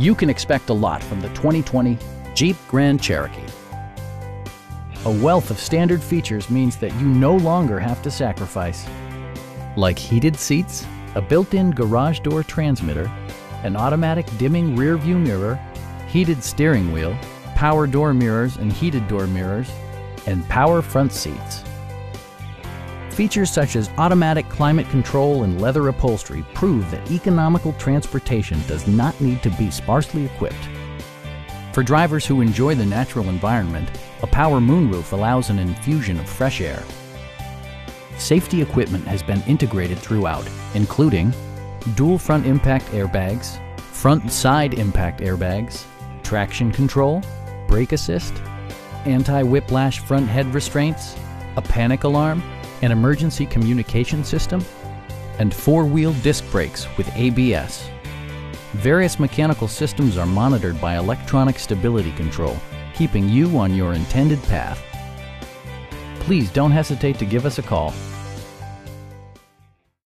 You can expect a lot from the 2020 Jeep Grand Cherokee. A wealth of standard features means that you no longer have to sacrifice. Like heated seats, a built-in garage door transmitter, an automatic dimming rear view mirror, heated steering wheel, power door mirrors and heated door mirrors, and power front seats. Features such as automatic climate control and leather upholstery prove that economical transportation does not need to be sparsely equipped. For drivers who enjoy the natural environment, a power moonroof allows an infusion of fresh air. Safety equipment has been integrated throughout, including dual front impact airbags, front and side impact airbags, traction control, brake assist, anti-whiplash front head restraints, a panic alarm, an emergency communication system, and four-wheel disc brakes with ABS. Various mechanical systems are monitored by electronic stability control, keeping you on your intended path. Please don't hesitate to give us a call